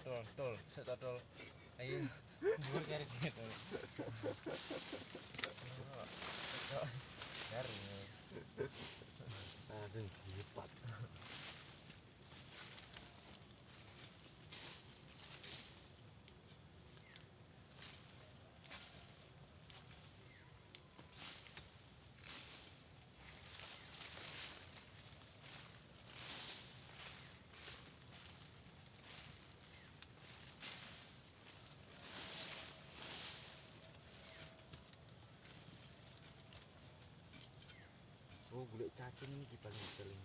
totol tol set totol ayo buat cari gitu cari langsung lipat oh golek cacing iki paling sering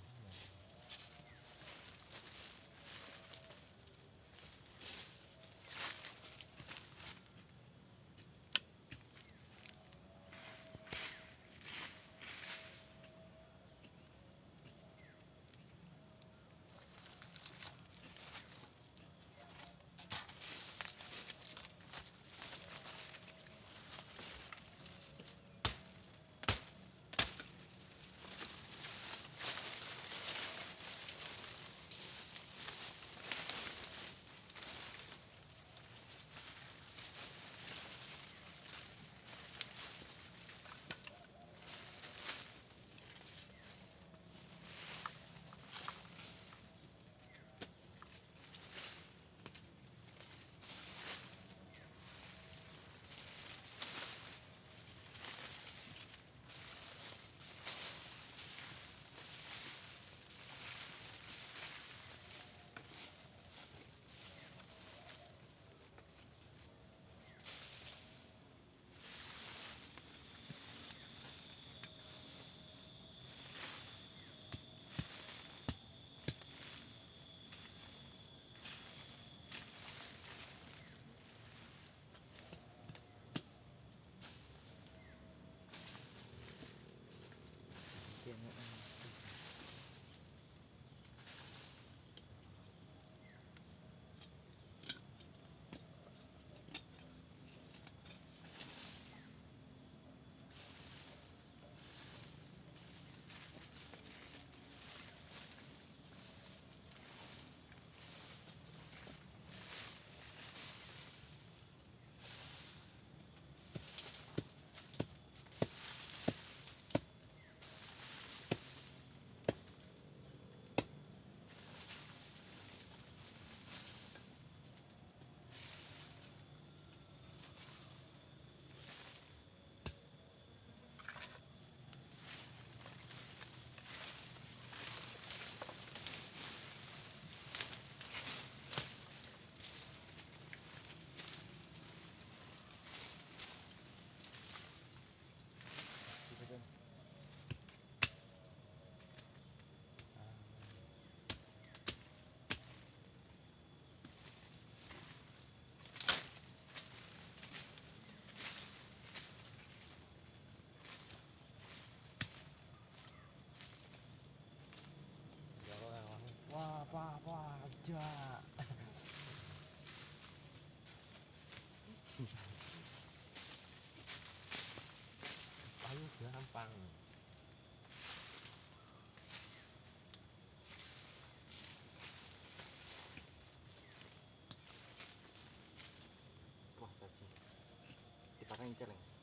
I'm telling you.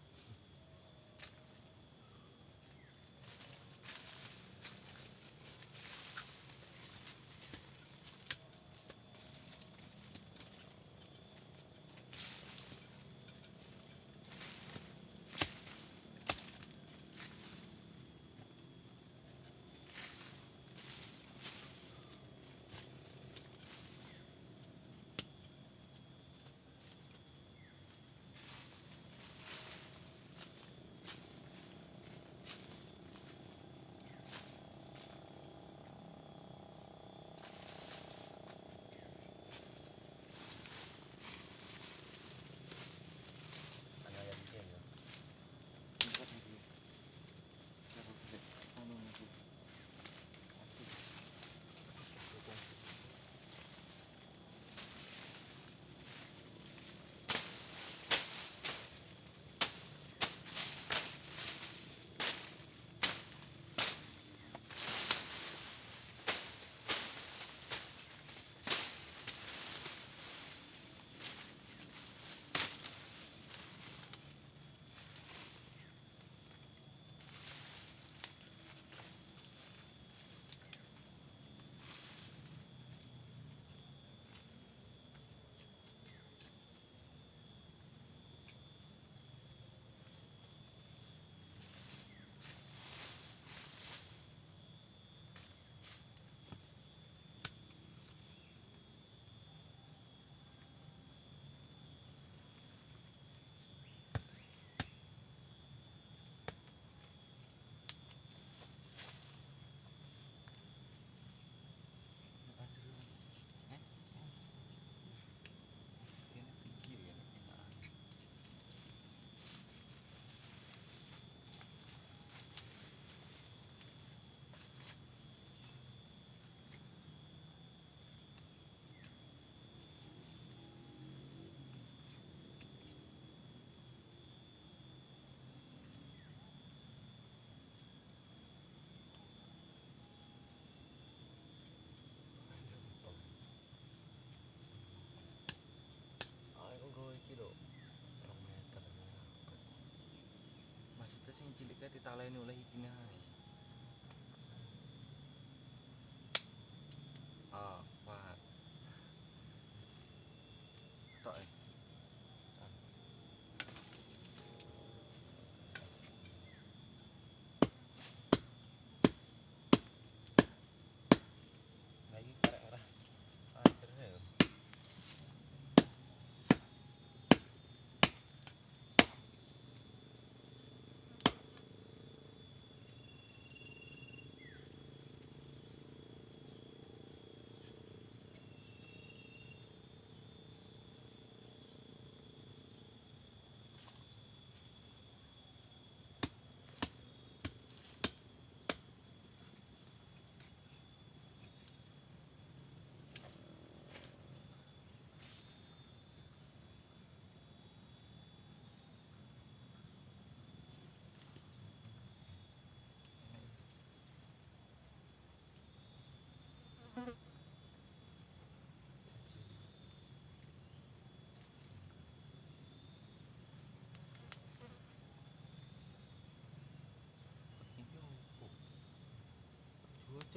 ciliknya ditalaini oleh ikine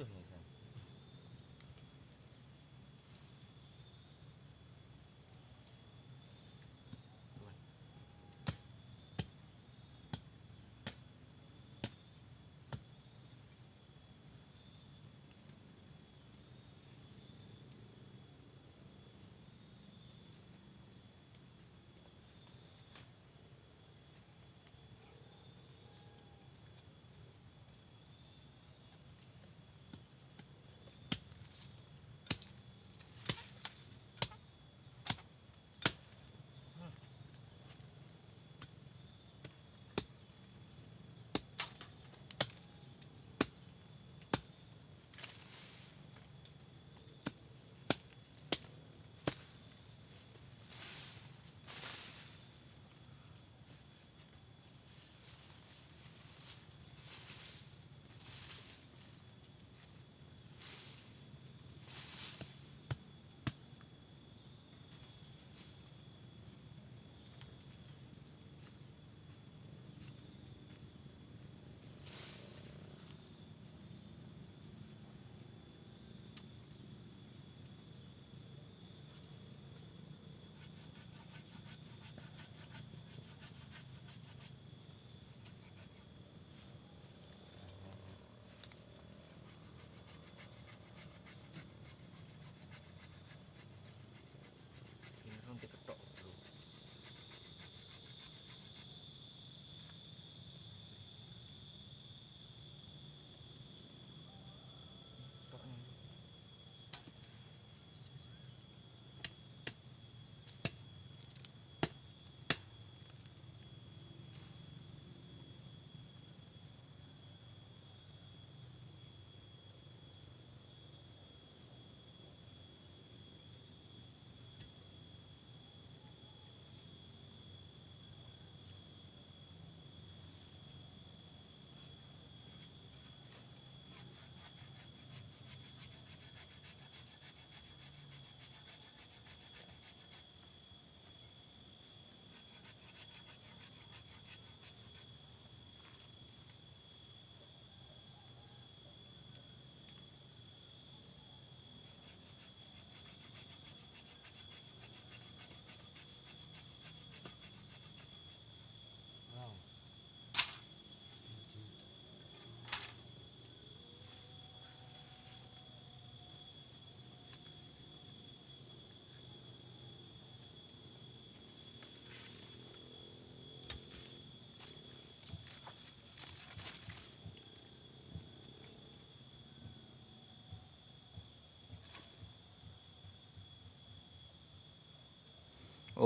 muchos.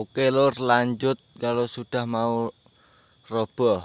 Oke lur lanjut kalau sudah mau roboh